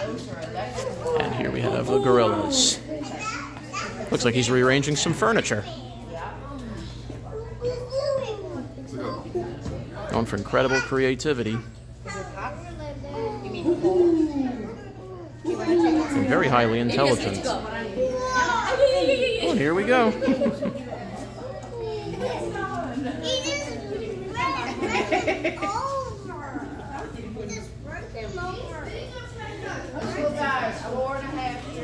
And here we have the gorillas. Looks like he's rearranging some furniture. Known for incredible creativity. And very highly intelligent. Oh, here we go.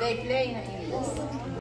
They play in English.